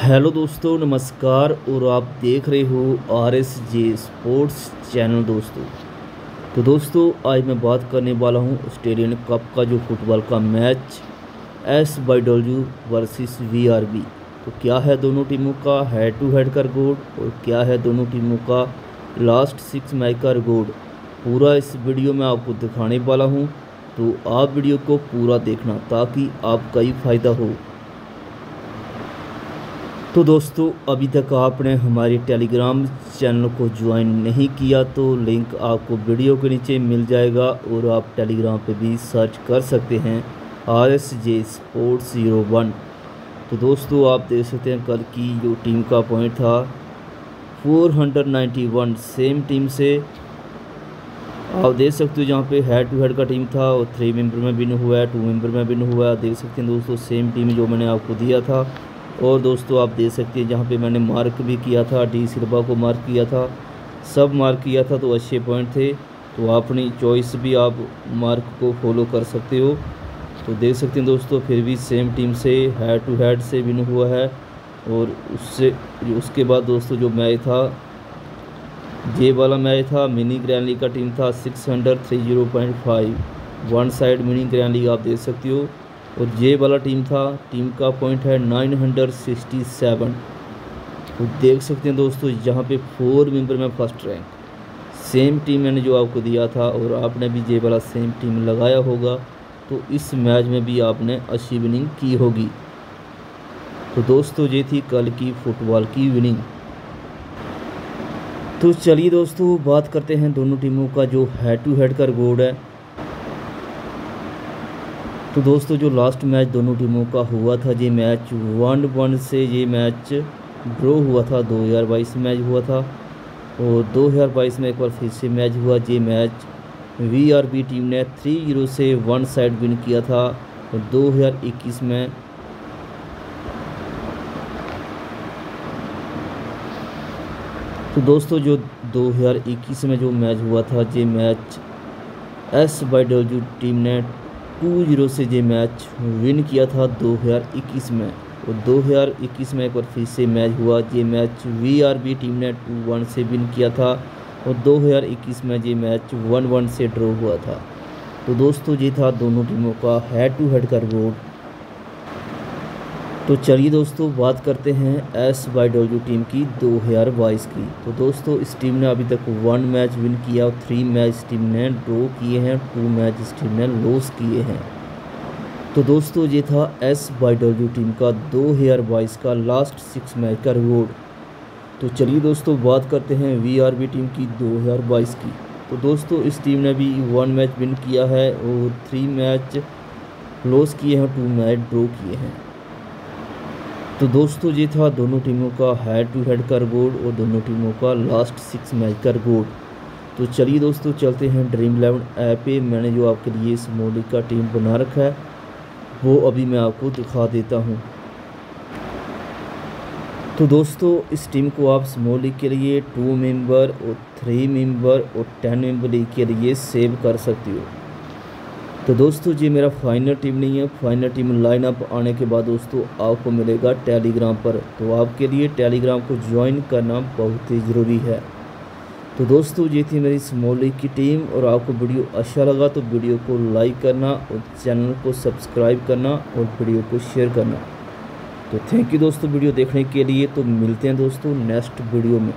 Hello दोस्तों, नमस्कार और आप देख रहे हो R S J sports channel दोस्तों। तो दोस्तों, आज मैं बात करने वाला हूँ ऑस्ट्रेलियन कप का जो फुटबॉल का match S B W versus V R B. तो क्या है दोनों टीमों का हेड टू हेड का रिकॉर्ड और क्या है दोनों टीमों का लास्ट सिक्स मैच का रिकॉर्ड पूरा इस वीडियो में आपको दिखाने वाला हूँ। तो आप वीडियो को पूरा देखना ताकि आपका ही फ़ायदा हो। तो दोस्तों, अभी तक आपने हमारे टेलीग्राम चैनल को ज्वाइन नहीं किया तो लिंक आपको वीडियो के नीचे मिल जाएगा और आप टेलीग्राम पे भी सर्च कर सकते हैं R S J sports zero one तो दोस्तों, आप देख सकते हैं कल की जो टीम का पॉइंट था 491 सेम टीम से। आप देख सकते हो जहाँ पे हेड टू हेड का टीम था और थ्री मेंबर में बिन हुआ है टू मेंबर में बिन हुआ। है देख सकते हैं दोस्तों सेम टीम जो मैंने आपको दिया था। और दोस्तों आप देख सकते हैं जहाँ पे मैंने मार्क भी किया था, डी सिल्वा को मार्क किया था, सब मार्क किया था तो अच्छे पॉइंट थे तो अपनी चॉइस भी आप मार्क को फॉलो कर सकते हो। तो देख सकते हैं दोस्तों, फिर भी सेम टीम से हेड टू हेड से विन हुआ है, और उससे, उसके बाद दोस्तों जो मैच था, ये वाला मैच था, मिनी ग्रैंड लीग का टीम था six hundred three zero point five one side mini grand league आप देख सकते हो। और ये वाला टीम था, टीम का पॉइंट है नाइन हंड्रेड सिक्सटी सेवन। तो देख सकते हैं दोस्तों, यहाँ पे फोर मेंबर में फ़र्स्ट रैंक। सेम टीम मैंने जो आपको दिया था और आपने भी ये वाला सेम टीम लगाया होगा तो इस मैच में भी आपने अच्छी विनिंग की होगी। तो दोस्तों, ये थी कल की फुटबॉल की विनिंग तो चलिए दोस्तों, बात करते हैं दोनों टीमों का जो हेड टू हेड का रिकॉर्ड है। तो दोस्तों, जो लास्ट मैच दोनों टीमों का हुआ था, ये मैच वन वन से ये मैच ड्रॉ हुआ था 2022 मैच हुआ था। और 2022 में एक बार फिर से मैच हुआ, ये match V R B team ने थ्री ज़ीरो से वन साइड विन किया था और 2021 में। तो दोस्तों, जो 2021 में जो मैच हुआ था, ये match S B W team ने टू ज़ीरो से ये मैच विन किया था 2021 में। और 2021 में एक बार फिर से मैच हुआ। ये मैच वीआरबी टीम ने टू वन से विन किया था। और 2021 में ये मैच वन वन से ड्रॉ हुआ था। तो दोस्तों, ये था दोनों टीमों का हेड टू हेड का रिकॉर्ड तो चलिए दोस्तों, बात करते हैं एस वाई डब्ल्यू टीम की 2022 की। तो दोस्तों, इस टीम ने अभी तक वन मैच विन किया और थ्री मैच इस टीम ने ड्रॉ किए हैं टू मैच इस टीम ने लॉस किए हैं। तो दोस्तों, ये था एस वाई डब्ल्यू टीम का 2022 का लास्ट सिक्स मैच का रिवॉर्ड तो चलिए दोस्तों, बात करते हैं वी आर बी टीम की 2022 की। तो दोस्तों, इस टीम ने भी वन मैच विन किया है और थ्री मैच लॉस किए हैं टू मैच ड्रॉ किए हैं। तो दोस्तों, ये था दोनों टीमों का हेड टू हेड का रिकॉर्ड और दोनों टीमों का लास्ट सिक्स मैच का रिकॉर्ड तो चलिए दोस्तों, चलते हैं ड्रीम इलेवन ऐप पे। मैंने जो आपके लिए इस मोडी का टीम बना रखा है, वो अभी मैं आपको दिखा देता हूँ। तो दोस्तों, इस टीम को आप स्मॉल लीग के लिए टू मेंबर और थ्री मेंबर और टेन मेंबर लीग के लिए सेव कर सकती हो। तो दोस्तों, ये मेरा फाइनल टीम नहीं है। फाइनल टीम लाइनअप आने के बाद दोस्तों, आपको मिलेगा टेलीग्राम पर। तो आपके लिए टेलीग्राम को ज्वाइन करना बहुत ही ज़रूरी है। तो दोस्तों, ये थी मेरी स्मॉल लीग की टीम और आपको वीडियो अच्छा लगा तो वीडियो को लाइक करना और चैनल को सब्सक्राइब करना और वीडियो को शेयर करना। तो थैंक यू दोस्तों वीडियो देखने के लिए। तो मिलते हैं दोस्तों नेक्स्ट वीडियो में।